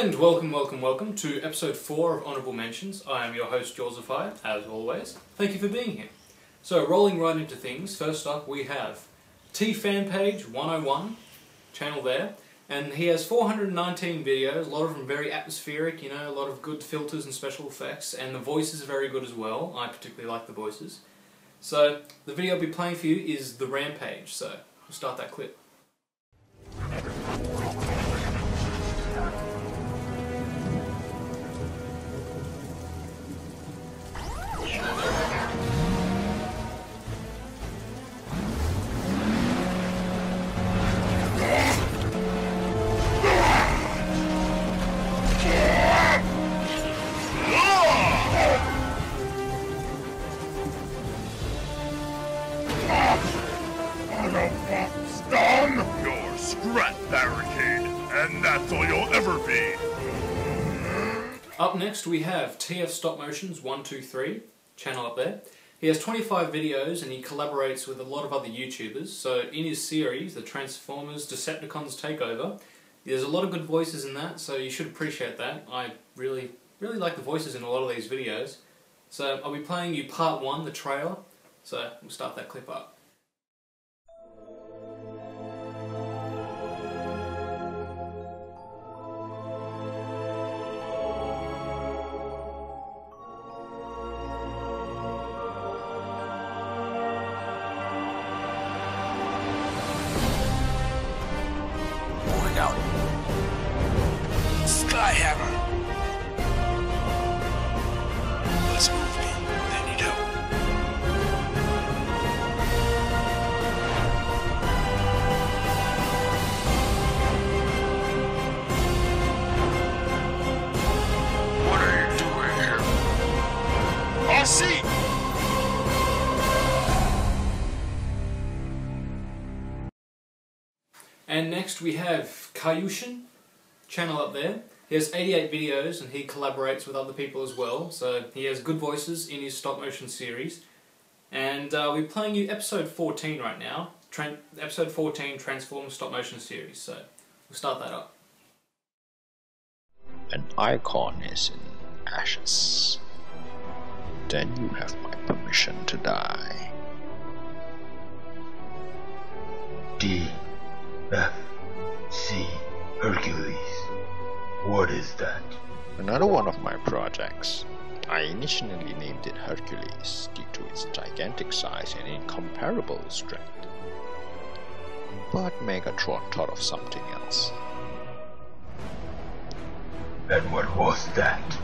And welcome, welcome, welcome to episode 4 of Honourable Mentions. I am your host, JAWSify, as always. Thank you for being here. So, rolling right into things, first up we have T Fan Page 101, channel there, and he has 419 videos, a lot of them very atmospheric, you know, a lot of good filters and special effects, and the voices are very good as well. I particularly like the voices. So, the video I'll be playing for you is The Rampage, so we'll start that clip. Up next we have TF Stop Motions 123, channel up there. He has 25 videos and he collaborates with a lot of other YouTubers. So in his series, the Transformers Decepticons Takeover, there's a lot of good voices in that, so you should appreciate that. I really, really like the voices in a lot of these videos. So I'll be playing you part one, the trailer. So we'll start that clip up. Out. Skyhammer. Let's move me. They need help. What are you doing here? I'll see. And next we have kyushen, channel up there. He has 88 videos and he collaborates with other people as well, so he has good voices in his stop motion series. And uh, we're playing you episode 14 right now, Tran episode 14 Transformers stop motion series, so we'll start that up. An icon is in ashes. Then you have my permission to die. D F Hercules. What is that? Another one of my projects. I initially named it Hercules due to its gigantic size and incomparable strength. But Megatron thought of something else. And what was that?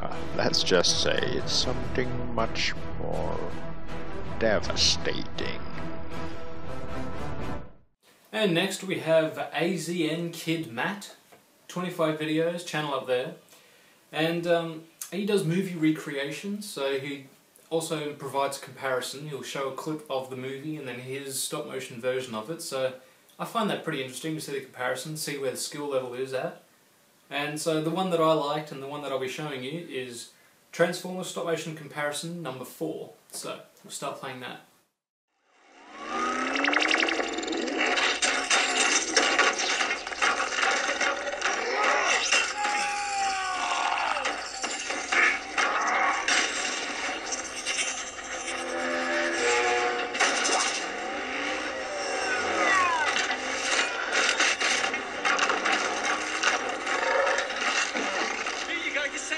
Uh, let's just say it's something much more devastating. And next we have AZN Kid Matt, 25 videos, channel up there. And um, he does movie recreations, so he also provides a comparison. He'll show a clip of the movie and then his stop motion version of it. So I find that pretty interesting to see the comparison, see where the skill level is at. And so the one that I liked and the one that I'll be showing you is Transformers stop motion comparison number 4. So we'll start playing that.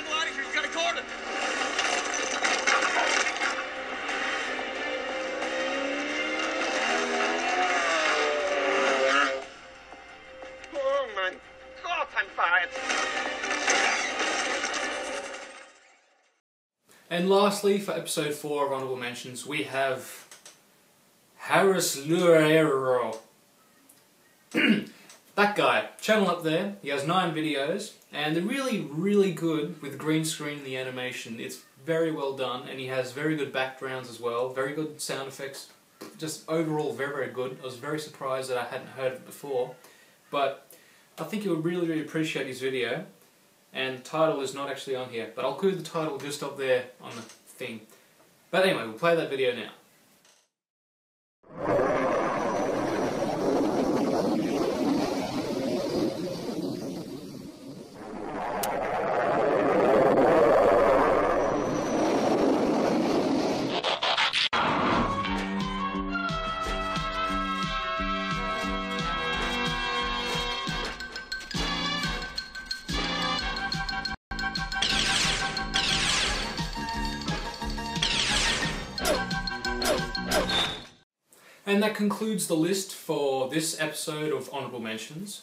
You gotta get Sentinel out of here. You gotta guard. Oh my God, I'm fired. And lastly, for episode 4 of Honourable Mentions, we have Harris Loureiro. that guy, channel up there, he has 9 videos, and they're really, really good with green screen and the animation. It's very well done, and he has very good backgrounds as well, very good sound effects, just overall very, very good. I was very surprised that I hadn't heard of it before, but I think you would really, really appreciate his video and the title is not actually on here, but I'll include the title just up there on the thing. But anyway, we'll play that video now. And that concludes the list for this episode of Honourable Mentions.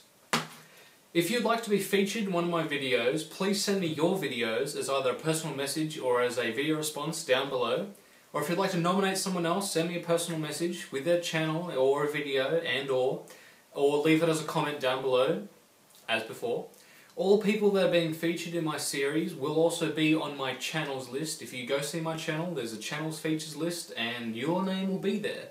If you'd like to be featured in one of my videos, please send me your videos as either a personal message or as a video response down below. Or if you'd like to nominate someone else, send me a personal message with their channel or a video and or, or leave it as a comment down below, as before. All people that are being featured in my series will also be on my channels list. If you go see my channel, there's a channels features list and your name will be there.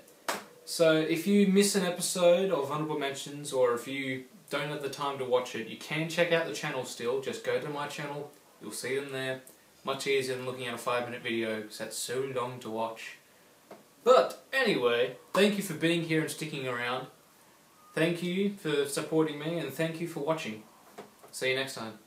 So if you miss an episode of Honourable Mentions or if you don't have the time to watch it, you can check out the channel still. Just go to my channel, you'll see them there. Much easier than looking at a five minute video because that's so long to watch. But anyway, thank you for being here and sticking around. Thank you for supporting me and thank you for watching. See you next time.